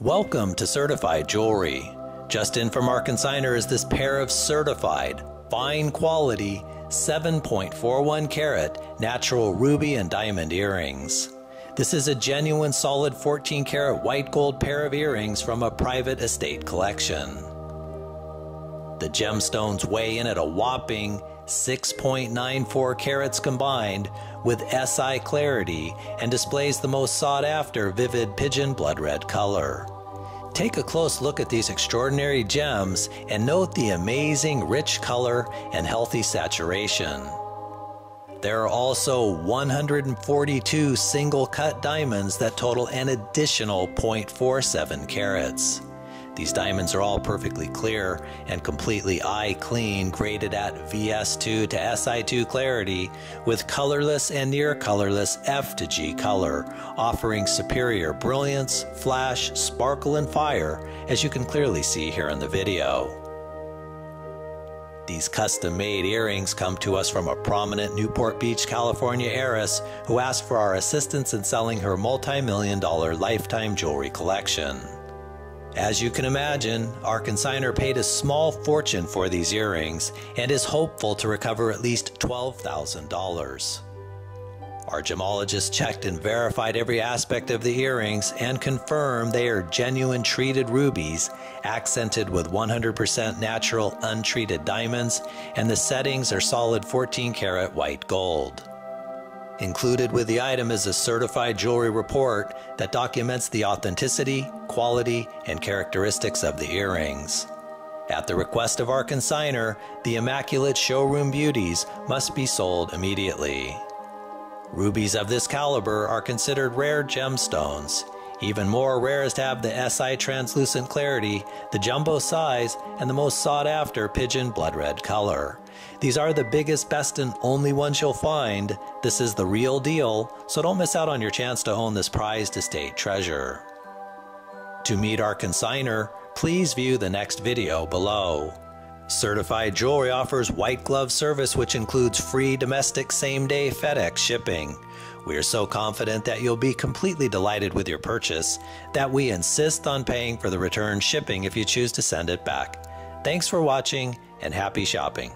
Welcome to Certified Jewelry. Just in from our consigner is this pair of certified, fine quality, 7.41 carat natural ruby and diamond earrings. This is a genuine solid 14 karat white gold pair of earrings from a private estate collection. The gemstones weigh in at a whopping 6.94 carats combined with SI clarity and displays the most sought after vivid pigeon blood red color. Take a close look at these extraordinary gems and note the amazing rich color and healthy saturation. There are also 142 single cut diamonds that total an additional 0.47 carats. These diamonds are all perfectly clear and completely eye clean, graded at VS2 to SI2 clarity, with colorless and near colorless F to G color, offering superior brilliance, flash, sparkle, and fire, as you can clearly see here in the video. These custom made earrings come to us from a prominent Newport Beach, California heiress who asked for our assistance in selling her multi million dollar lifetime jewelry collection. As you can imagine, our consigner paid a small fortune for these earrings and is hopeful to recover at least $12,000. Our gemologist checked and verified every aspect of the earrings and confirmed they are genuine treated rubies, accented with 100% natural untreated diamonds, and the settings are solid 14 karat white gold. Included with the item is a certified jewelry report that documents the authenticity, quality, and characteristics of the earrings. At the request of our consigner, the immaculate showroom beauties must be sold immediately. Rubies of this caliber are considered rare gemstones. Even more rare is to have the SI translucent clarity, the jumbo size, and the most sought after pigeon blood red color. These are the biggest, best, and only ones you'll find. This is the real deal, so don't miss out on your chance to own this prized estate treasure. To meet our consigner, please view the next video below. Certified Jewelry offers white glove service, which includes free domestic same day FedEx shipping. We are so confident that you'll be completely delighted with your purchase that we insist on paying for the return shipping if you choose to send it back. Thanks for watching and happy shopping.